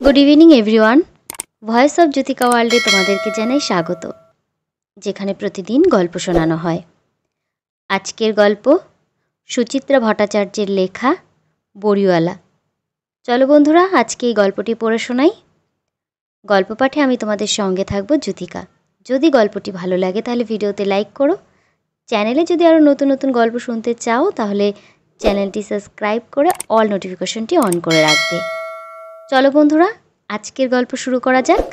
Good evening everyone voice of Jyotika ওয়ার্ল্ডে তোমাদেরকে জানাই স্বাগত, যেখানে প্রতিদিন গল্প শোনানো হয়। আজকের গল্প সুচিত্রা ভট্টাচার্যের লেখা বড়িওয়ালা। চলো বন্ধুরা, আজকে এই গল্পটি পড়ে শোনাই। গল্প পাঠে আমি তোমাদের সঙ্গে থাকব জ্যোতিকা যদি গল্পটি ভালো লাগে, তাহলে ভিডিওতে লাইক করো। চ্যানেলে যদি আরও নতুন নতুন গল্প শুনতে চাও, তাহলে চ্যানেলটি সাবস্ক্রাইব করে অল নোটিফিকেশনটি অন করে রাখবে। চলো বন্ধুরা, আজকের গল্প শুরু করা যাক।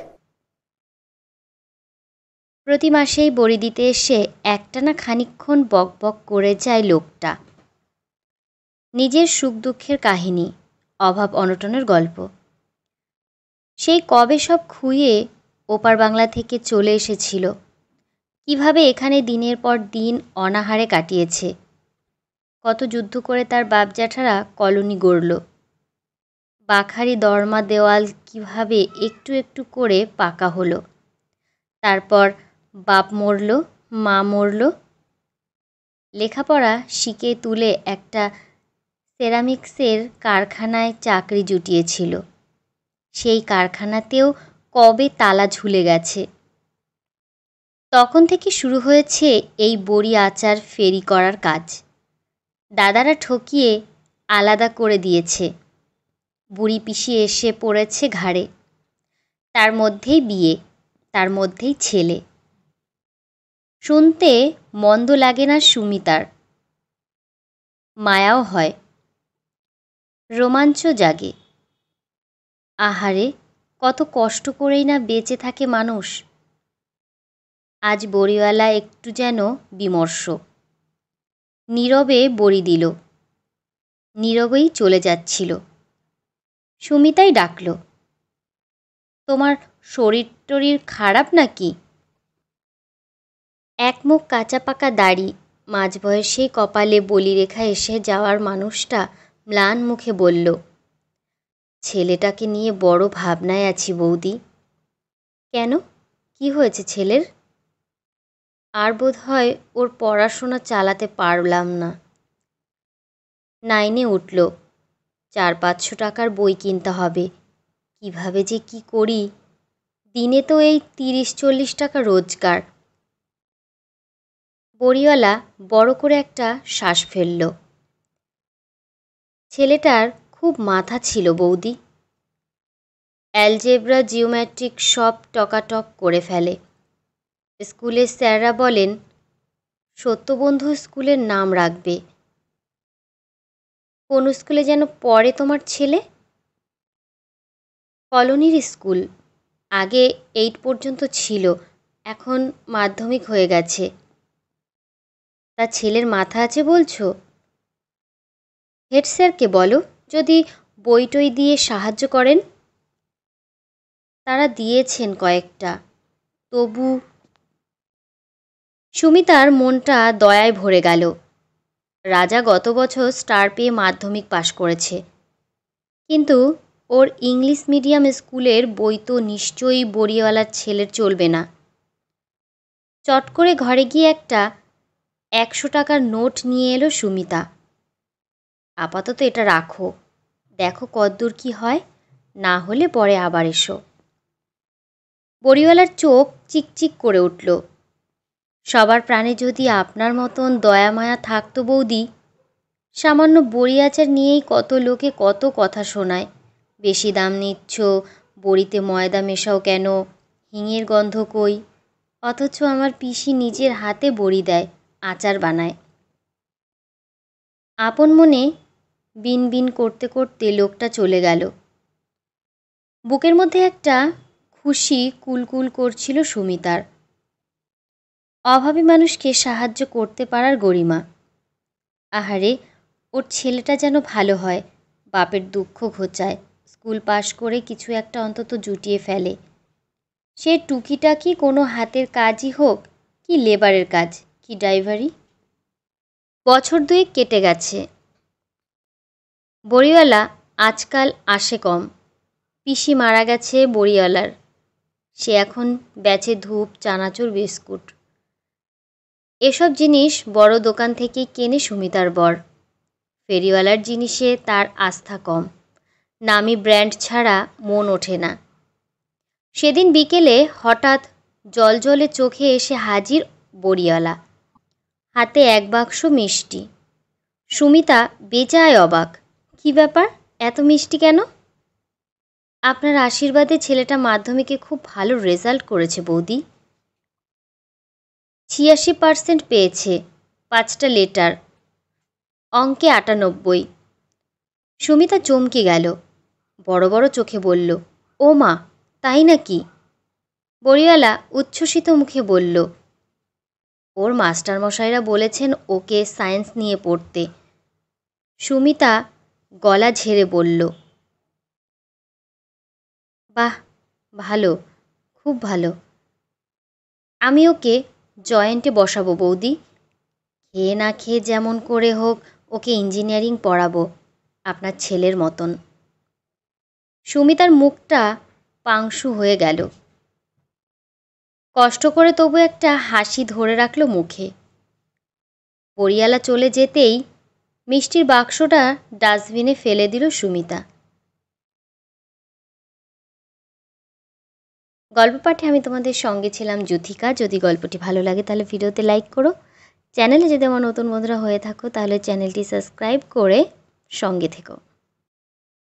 প্রতি মাসেই বড়ি দিতে এসে একটানা খানিক্ষণ বক বক করে যায় লোকটা। নিজের সুখ দুঃখের কাহিনী, অভাব অনটনের গল্প। সেই কবে সব খুইয়ে ওপার বাংলা থেকে চলে এসেছিল। কীভাবে এখানে দিনের পর দিন অনাহারে কাটিয়েছে। কত যুদ্ধ করে তার বাপ জ্যাঠারা কলোনি গড়ল। বাখারি দরমা দেওয়াল কীভাবে একটু একটু করে পাকা হলো? তারপর বাপ মরল, মা মরল। লেখাপড়া শিখে তুলে একটা সেরামিক্সের কারখানায় চাকরি জুটিয়েছিল। সেই কারখানাতেও কবে তালা ঝুলে গেছে? তখন থেকে শুরু হয়েছে এই বড়ি আচার ফেরি করার কাজ। দাদারা ঠকিয়ে আলাদা করে দিয়েছে। বুড়ি পিসি এসে পড়েছে ঘাড়ে। তার মধ্যেই বিয়ে, তার মধ্যেই ছেলে। শুনতে মন্দ লাগে না সুমিতার। মায়াও হয়। রোমাঞ্চ জাগে। আহারে, কত কষ্ট করেই না বেঁচে থাকে মানুষ। আজ বড়িওয়ালা একটু যেন বিমর্ষ। নীরবে বড়ি দিল। নীরবেই চলে যাচ্ছিল। সুমিতাই ডাকল। তোমার শরীর টরীর খারাপ নাকি? এক মুখ কাঁচা পাকা দাড়ি মাঝ বয়সে কপালে বলি রেখা এসে যাওয়ার মানুষটা, ম্লান মুখে বলল। ছেলেটাকে নিয়ে বড় ভাবনায় আছি বৌদি। কেন? কি হয়েছে ছেলের? আর বোধ হয় ওর পড়াশোনা চালাতে পারলাম না। নাইনে উঠল। চার পাঁচশো টাকার বই কিনতে হবে। কীভাবে যে কি করি? দিনে তো এই তিরিশ চল্লিশ টাকা রোজগার। বড়িওয়ালা বড় করে একটা শ্বাস ফেলল। ছেলেটার খুব মাথা ছিল বৌদি। অ্যালজেব্রা, জিওম্যাট্রিক সব টকাটক করে ফেলে। স্কুলের স্যাররা বলেন, সত্যবন্ধু স্কুলের নাম রাখবে। কোন স্কুলে যেন পড়ে তোমার ছেলে? কলোনির স্কুল। আগে এইট পর্যন্ত ছিল, এখন মাধ্যমিক হয়ে গেছে। তা ছেলের মাথা আছে বলছো? হেড স্যারকে বলো, যদি বই টই দিয়ে সাহায্য করেন। তারা দিয়েছেন কয়েকটা। তবু সুমিতার মনটা দয়ায় ভরে গেল। রাজা গত বছর স্টার পেয়ে মাধ্যমিক পাশ করেছে। কিন্তু ওর ইংলিশ মিডিয়াম স্কুলের বই তো নিশ্চয়ই বড়িওয়ালার ছেলের চলবে না। চট করে ঘরে গিয়ে একটা একশো টাকার নোট নিয়ে এলো সুমিতা। আপাতত এটা রাখো। দেখো কদ্দূর কি হয়, না হলে পরে আবার এসো। বড়িওয়ালার চোখ চিকচিক করে উঠল। সবার প্রাণে যদি আপনার মতন দয়া মায়া থাকতো বৌদি, সামান্য বড়ি আচার নিয়েই কত লোকে কত কথা শোনায়। বেশি দাম নিচ্ছ, বড়িতে ময়দা মেশাও কেন, হিঙের গন্ধ কই? অথচ আমার পিসি নিজের হাতে বড়ি দেয়, আচার বানায়। আপন মনে বিন বিন করতে করতে লোকটা চলে গেল। বুকের মধ্যে একটা খুশি কুলকুল করছিল সুমিতার। অভাবী মানুষকে সাহায্য করতে পারার গরিমা। আহারে, ওর ছেলেটা যেন ভালো হয়, বাপের দুঃখ ঘোচায়, স্কুল পাশ করে কিছু একটা অন্তত জুটিয়ে ফেলে। সে টুকিটাকি কোনো হাতের কাজই হোক, কি লেবারের কাজ, কি ড্রাইভারি? বছর দুয়েক কেটে গেছে। বড়িওয়ালা আজকাল আসে কম। পিসি মারা গেছে বড়িওয়ালার। সে এখন বেচে ধূপ, চানাচুর, বিস্কুট। এসব জিনিস বড় দোকান থেকেই কেনে সুমিতার বর। ফেরিওয়ালার জিনিসে তার আস্থা কম। নামি ব্র্যান্ড ছাড়া মন ওঠে না। সেদিন বিকেলে হঠাৎ জলজলে চোখে এসে হাজির বড়িওয়ালা। হাতে এক বাক্স মিষ্টি। সুমিতা বেজায় অবাক। কি ব্যাপার? এত মিষ্টি কেন? আপনার আশীর্বাদে ছেলেটা মাধ্যমিকে খুব ভালো রেজাল্ট করেছে বৌদি। ছিয়াশি পার্সেন্ট পেয়েছে পাঁচটা লেটার। অঙ্কে আটানব্বই। সুমিতা চমকে গেল। বড় বড় চোখে বলল, ও মা, তাই নাকি? বড়িওয়ালা উচ্ছ্বসিত মুখে বলল, ওর মাস্টারমশাইরা বলেছেন ওকে সায়েন্স নিয়ে পড়তে। সুমিতা গলা ঝেড়ে বলল, বাহ, ভালো, খুব ভালো। আমি ওকে জয়েন্টে বসাবো বৌদি। খেয়ে না খেয়ে যেমন করে হোক, ওকে ইঞ্জিনিয়ারিং পড়াবো, আপনার ছেলের মতন। সুমিতার মুখটা পাংশু হয়ে গেল। কষ্ট করে তবু একটা হাসি ধরে রাখল মুখে। পরিয়ালা চলে যেতেই মিষ্টির বাক্সটা ডাস্টবিনে ফেলে দিল সুমিতা। গল্প পাঠে আমি তোমাদের সঙ্গে ছিলাম যুথিকা। যদি গল্পটি ভালো লাগে তাহলে ভিডিওতে লাইক করো। চ্যানেলে যদি আমার নতুন বন্ধুরা হয়ে থাকো তাহলে চ্যানেলটি সাবস্ক্রাইব করে সঙ্গে থেকো।